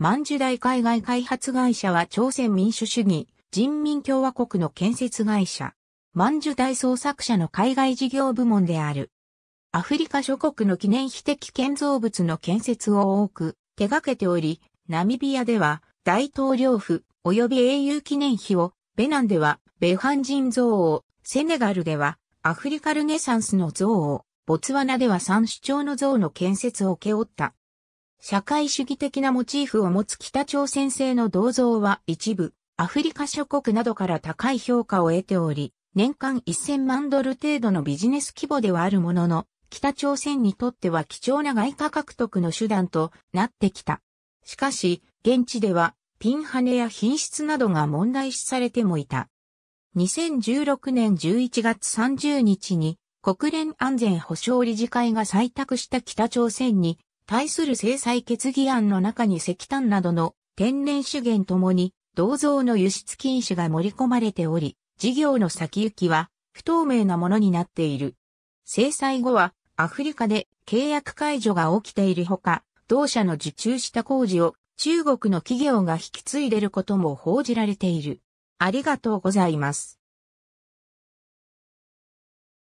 万樹大海外開発会社は朝鮮民主主義人民共和国の建設会社。万樹大創作者の海外事業部門である。アフリカ諸国の記念碑的建造物の建設を多く手掛けており、ナミビアでは大統領府及び英雄記念碑を、ベナンではベハン人像を、セネガルではアフリカルネサンスの像を、ボツワナでは三主張の像の建設を請け負った。社会主義的なモチーフを持つ北朝鮮製の銅像は一部、アフリカ諸国などから高い評価を得ており、年間1000万ドル程度のビジネス規模ではあるものの、北朝鮮にとっては貴重な外貨獲得の手段となってきた。しかし、現地ではピンハネや品質などが問題視されてもいた。2016年11月30日に国連安全保障理事会が採択した北朝鮮に対する制裁決議案の中に石炭などの天然資源ともに銅像の輸出禁止が盛り込まれており、事業の先行きは不透明なものになっている。制裁後はアフリカで契約解除が起きているほか、同社の受注した工事を中国の企業が引き継いでいることも報じられている。ありがとうございます。